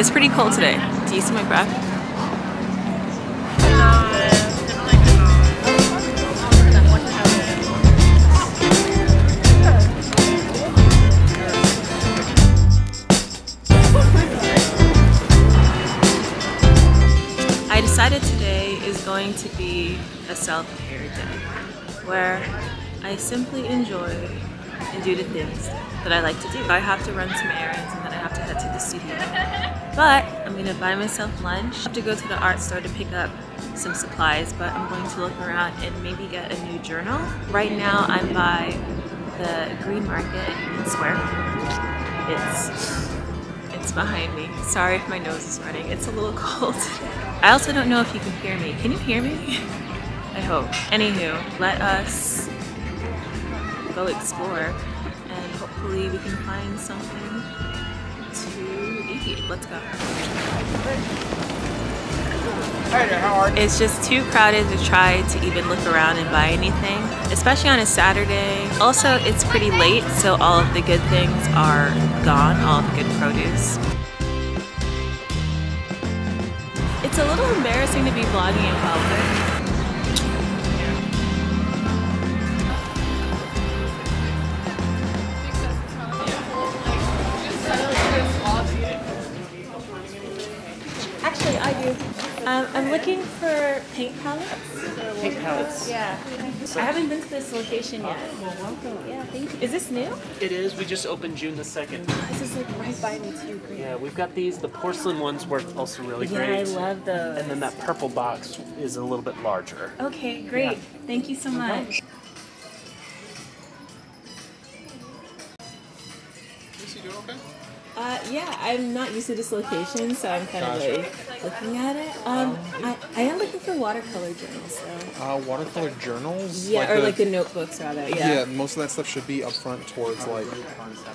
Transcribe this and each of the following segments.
It's pretty cold today. Do you see my breath? I decided today is going to be a self-care day where I simply enjoy and do the things that I like to do. I have to run some errands and then I have to head to the. But I'm gonna buy myself lunch. I have to go to the art store to pick up some supplies, but I'm going to look around and maybe get a new journal. Right now I'm by the Green Market at Union Square. It's it's behind me. Sorry if my nose is running. It's a little cold. I also don't know if you can hear me. Can you hear me? I hope. Anywho, let us go explore and hopefully we can find something Let's go. Hey there, how are you? It's just too crowded to try to even look around and buy anything, especially on a Saturday. Also, it's pretty late, so all of the good things are gone, all of the good produce. It's a little embarrassing to be vlogging in public. Um, I'm looking for paint palettes. Paint palettes. Yeah. I haven't been to this location yet. Well, welcome. Yeah, thank you. Is this new? It is. We just opened June the 2nd. This is like right by me too. Great. Yeah, we've got these. The porcelain ones work also really Yeah, great. I love those. And then that purple box is a little bit larger. Okay, great. Thank you so much. Lucy, doing okay? Uh, yeah, I'm not used to this location, so I'm kind Gotcha. of like looking at it. Um, I, I am looking for watercolor journals though. Uh, watercolor journals? Yeah, or like the notebooks rather. yeah. Yeah. most of that stuff should be up front towards like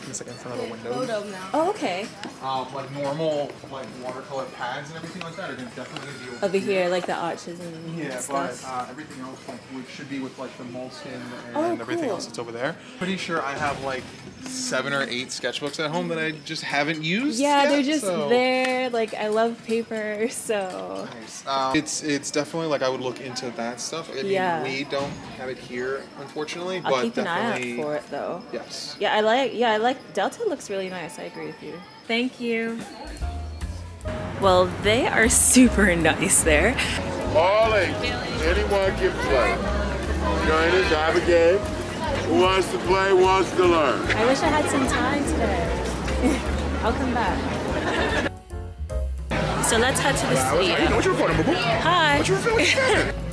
it's like in front of the window. Oh, okay. Um, like normal like watercolor pads and everything like that are gonna definitely be Over here, like the arches and Yeah, stuff. but uh, everything else like should be with like the Moleskine and Oh, everything cool. else that's over there. Pretty sure I have like seven or eight sketchbooks at home that I just haven't used. yeah, yet, they're just so- there. Like I love paper, so Nice. Um, it's it's definitely like I would look into that stuff. I mean, Yeah. we don't have it here, unfortunately, I'll but keep an eye out for it though. yes. Yeah, I like. Yeah, I like. Delta looks really nice. I agree with you. Thank you. Well, they are super nice there. Molly, anyone can play. Join us, have a game. Who wants to play, wants to learn. I wish I had some time today. I'll come back. So let's head to the studio. What's your recording, boo-boo? Hi.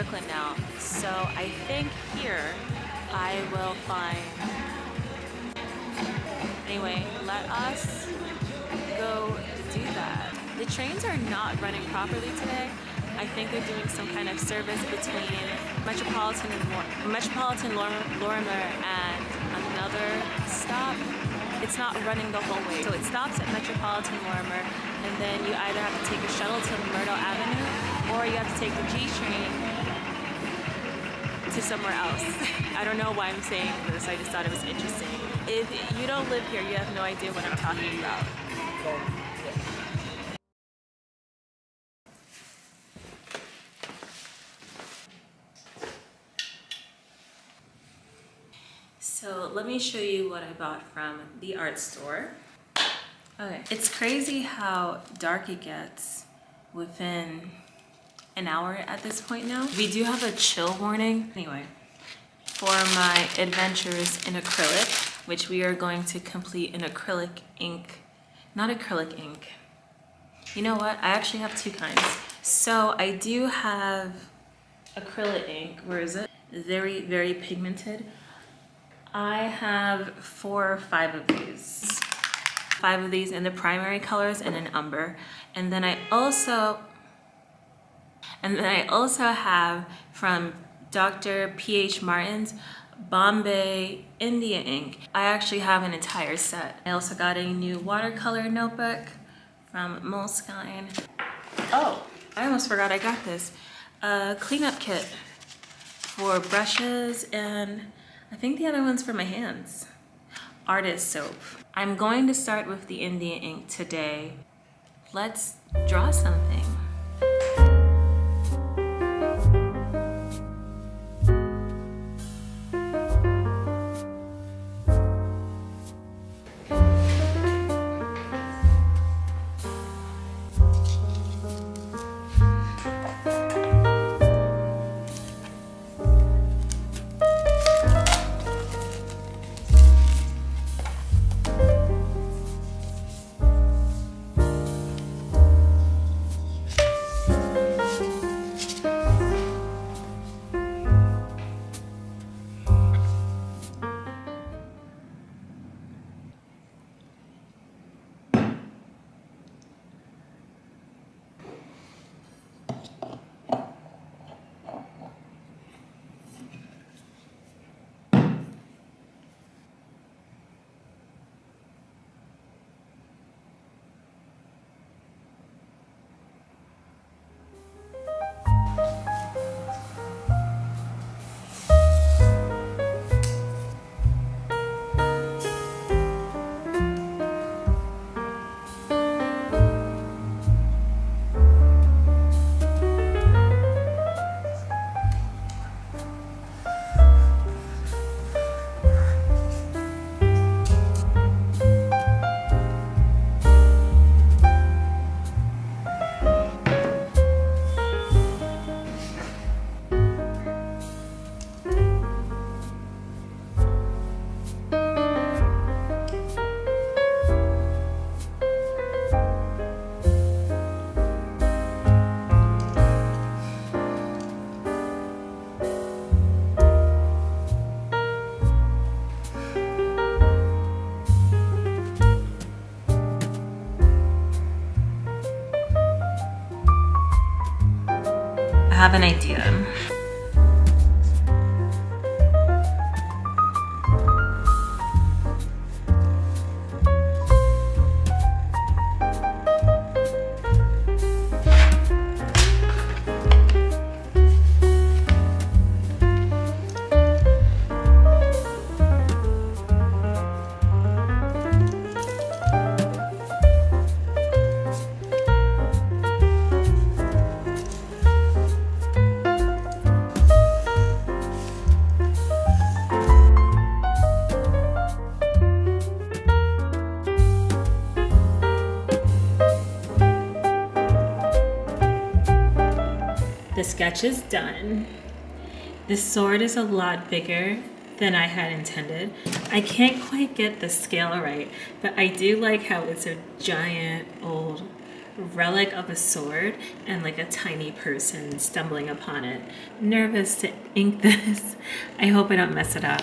Brooklyn now. So I think here I will find. Anyway, let us go do that. The trains are not running properly today. I think they're doing some kind of service between Metropolitan and Metropolitan Lor- Lorimer and another stop. It's not running the whole way. So it stops at Metropolitan Lorimer, and then you either have to take a shuttle to Myrtle Avenue, or you have to take the G train to somewhere else. I don't know why I'm saying this. I just thought it was interesting. If you don't live here, you have no idea what I'm talking about. So let me show you what I bought from the art store. Okay, it's crazy how dark it gets within an hour at this point now. We do have a chill warning. Anyway, for my adventures in acrylic, which we are going to complete in acrylic ink not acrylic ink. You know what? I actually have two kinds. So I do have acrylic ink. Where is it? Very, very pigmented. I have four or five of these. Five of these in the primary colors and an umber. And then I also, and then I also have from Dr. P.H. Martin's Bombay India ink. I actually have an entire set. I also got a new watercolor notebook from Moleskine. Oh, I almost forgot I got this. A cleanup kit for brushes and I think the other one's for my hands. Artist soap. I'm going to start with the India ink today. Let's draw something. Have an idea. Sketch is done. The sword is a lot bigger than I had intended. I can't quite get the scale right, but I do like how it's a giant old relic of a sword and like a tiny person stumbling upon it. Nervous to ink this. I hope I don't mess it up.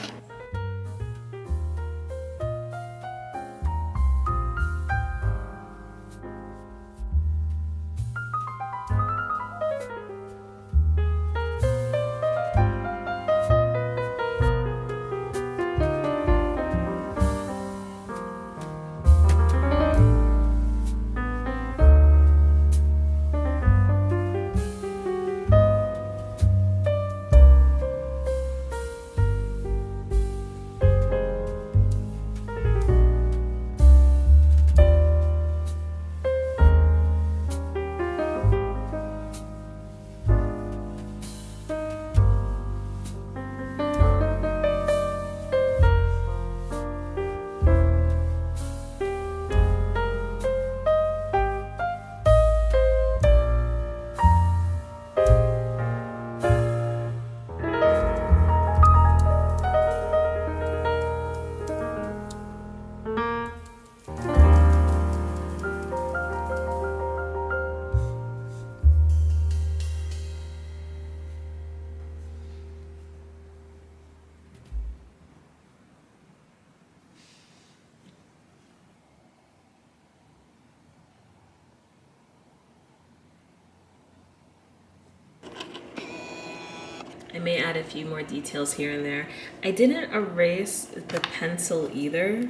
I may add a few more details here and there. I didn't erase the pencil either,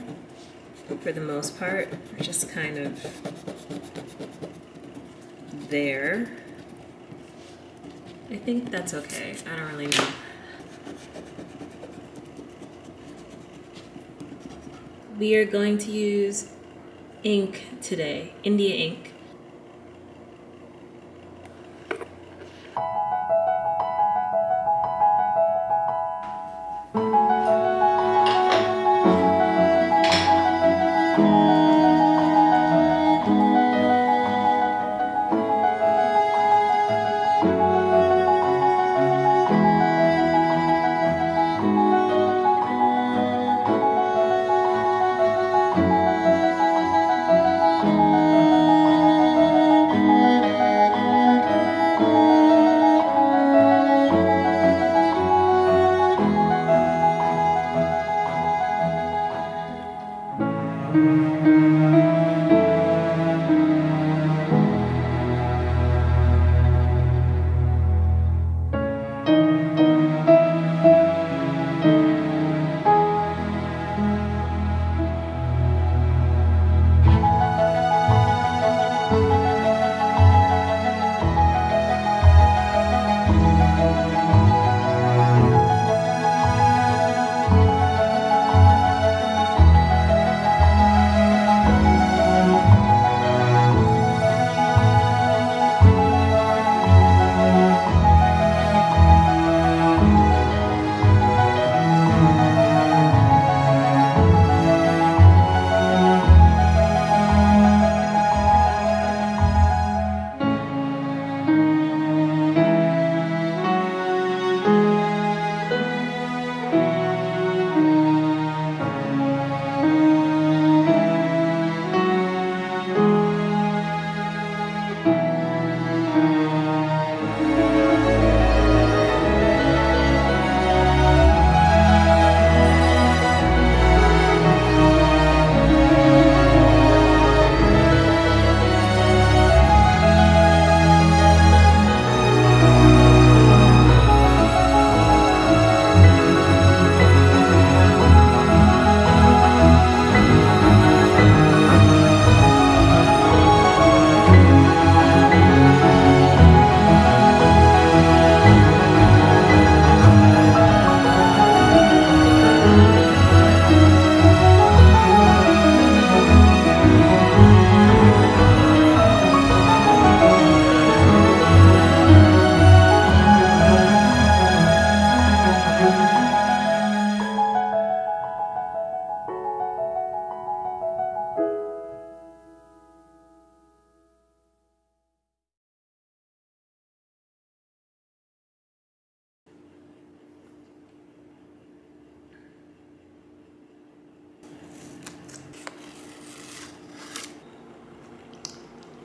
for the most part. Just kind of there. I think that's okay. I don't really know. We are going to use ink today, India ink.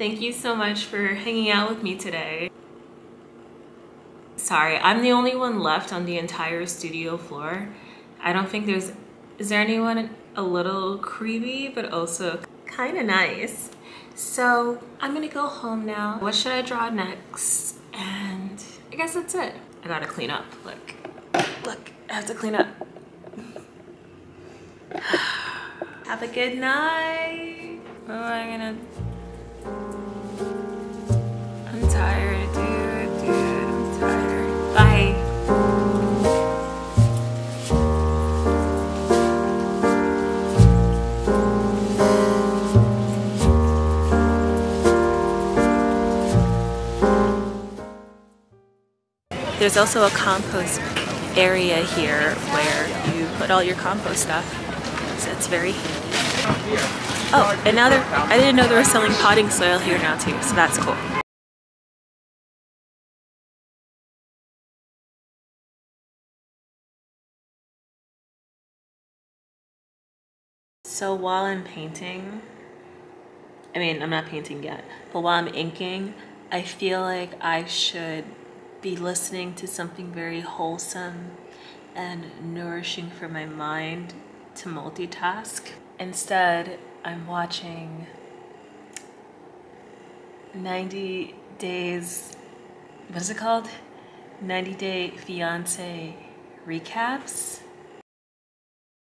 Thank you so much for hanging out with me today. Sorry, I'm the only one left on the entire studio floor. I don't think there's, is there anyone a little creepy, but also kind of nice? So I'm gonna go home now. What should I draw next? And I guess that's it. I gotta clean up, look. Look, I have to clean up. Have a good night. What am I gonna There's also a compost area here where you put all your compost stuff. So it's very handy. Oh, and now they're, I didn't know they were selling potting soil here now too, so that's cool. So while I'm painting, I mean, I'm not painting yet, but while I'm inking, I feel like I should be listening to something very wholesome and nourishing for my mind to multitask. Instead, I'm watching 90 Days, what is it called? 90 Day Fiance recaps.